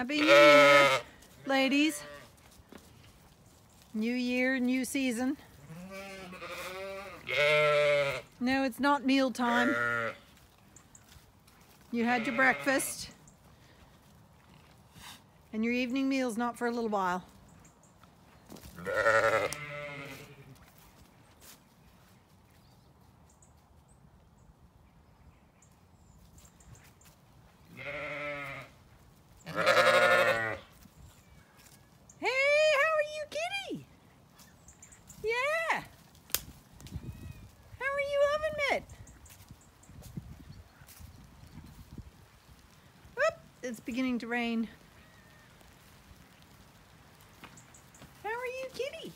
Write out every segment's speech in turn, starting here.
Happy New uh. Year, ladies. New year, new season. Uh. No, it's not meal time. Uh. You had your breakfast. And your evening meal's not for a little while. It's beginning to rain. How are you, kitty?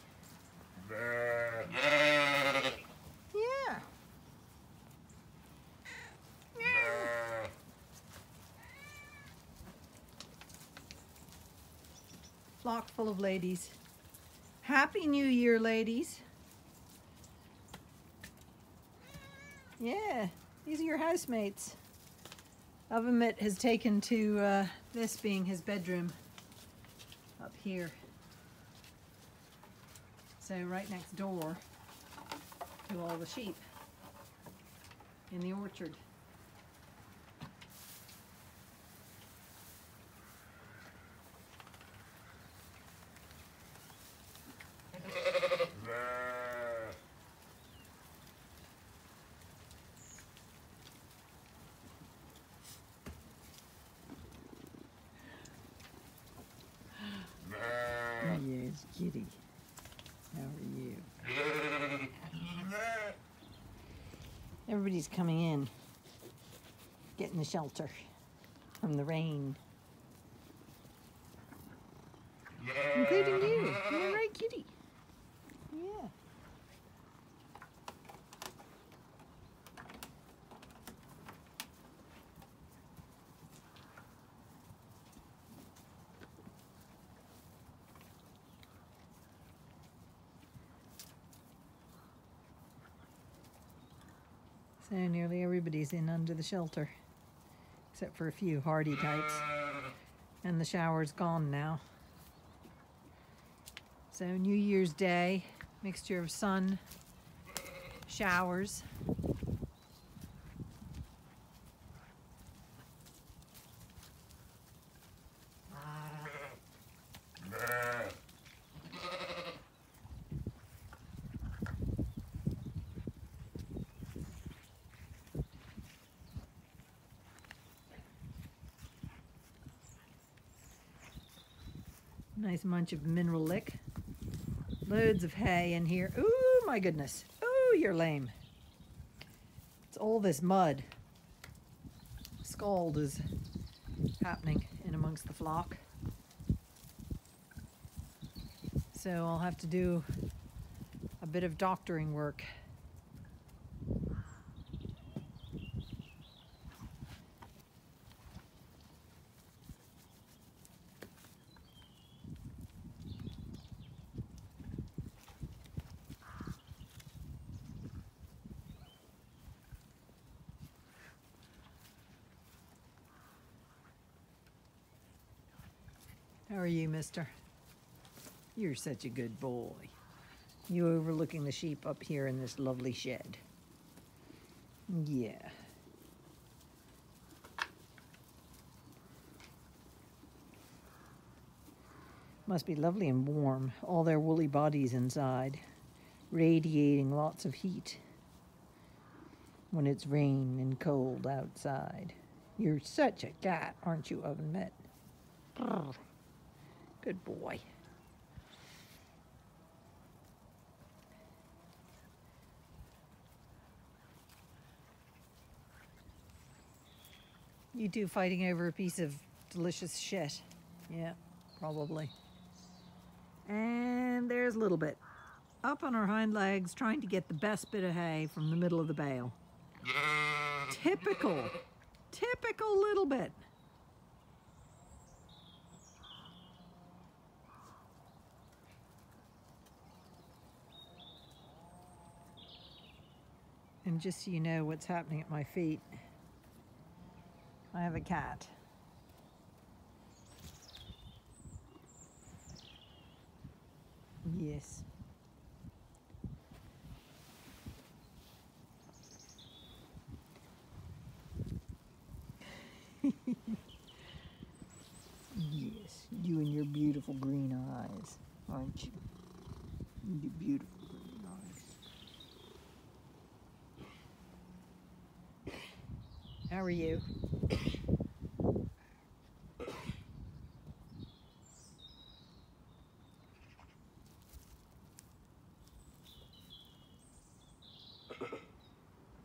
Yeah. Flock full of ladies. Happy New Year, ladies. Yeah, these are your housemates. Ovenmitt has taken to uh, this being his bedroom up here. So right next door to all the sheep in the orchard. Kitty. How are you? Everybody's coming in, getting the shelter from the rain. Including you. You're right, kitty. Yeah. So nearly everybody's in under the shelter, except for a few hardy types. And the shower's gone now. So New Year's Day, mixture of sun, showers. Nice munch of mineral lick. Loads of hay in here. Ooh, my goodness. Ooh, you're lame. It's all this mud. Scald is happening in amongst the flock. So I'll have to do a bit of doctoring work. How are you, mister? You're such a good boy. You overlooking the sheep up here in this lovely shed. Yeah. Must be lovely and warm. All their woolly bodies inside, radiating lots of heat when it's rain and cold outside. You're such a cat, aren't you, Ovenmitt? Good boy. You two fighting over a piece of delicious shit. Yeah, probably. And there's a little bit. Up on her hind legs, trying to get the best bit of hay from the middle of the bale. Typical. Typical little bit. And just so you know what's happening at my feet, I have a cat. Yes. yes, you and your beautiful green eyes, aren't you? You're beautiful. How are you?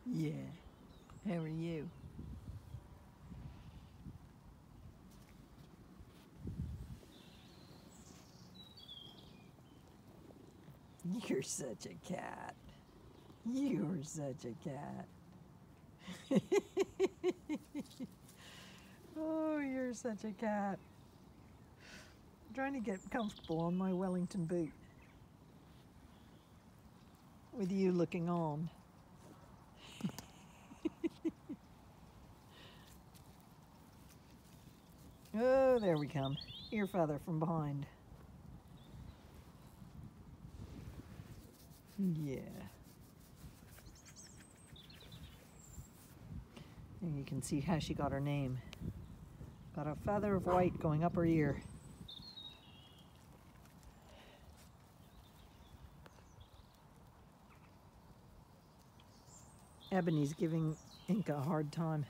Yeah. How are you? You're such a cat. You're such a cat. oh, you're such a cat. I'm trying to get comfortable on my Wellington boot. With you looking on. oh, there we come. Ear feather from behind. Yeah. And you can see how she got her name. Got a feather of white going up her ear. Ebony's giving Inca a hard time.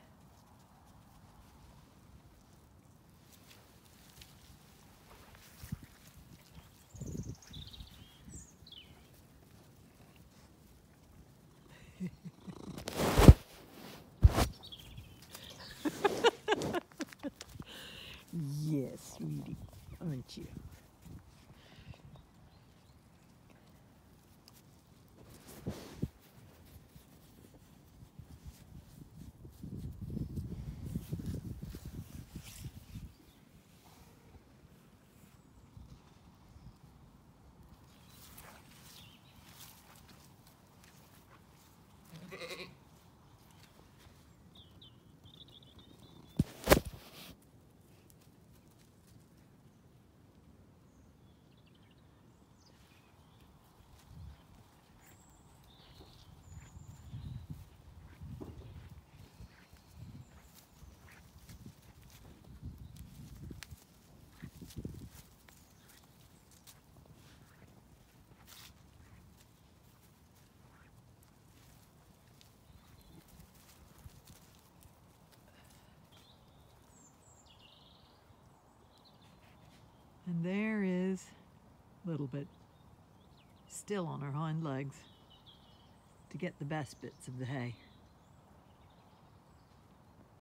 yes, sweetie, aren't you? And there is a little bit still on her hind legs to get the best bits of the hay.